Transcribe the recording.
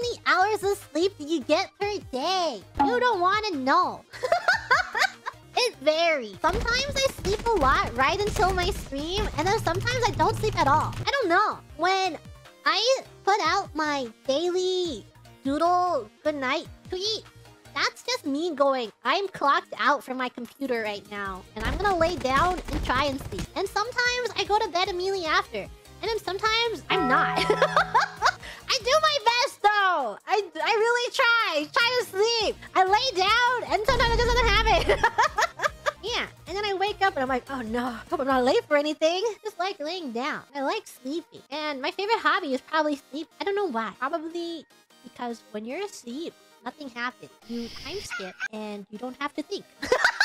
many hours of sleep do you get per day? You don't want to know. it varies. Sometimes I sleep a lot right until my stream, and then sometimes I don't sleep at all. I don't know. When I put out my daily doodle goodnight tweet, that's just me going, I'm clocked out from my computer right now, and I'm gonna lay down and try and sleep. And sometimes I go to bed immediately after, and then sometimes I'm not. I. I, really try, try to sleep. I lay down, and sometimes it doesn't happen. yeah, and then I wake up and I'm like, oh no, hope I'm not late for anything. Just like laying down. I like sleeping, and my favorite hobby is probably sleep. I don't know why. Probably because when you're asleep, nothing happens. You time skip and you don't have to think.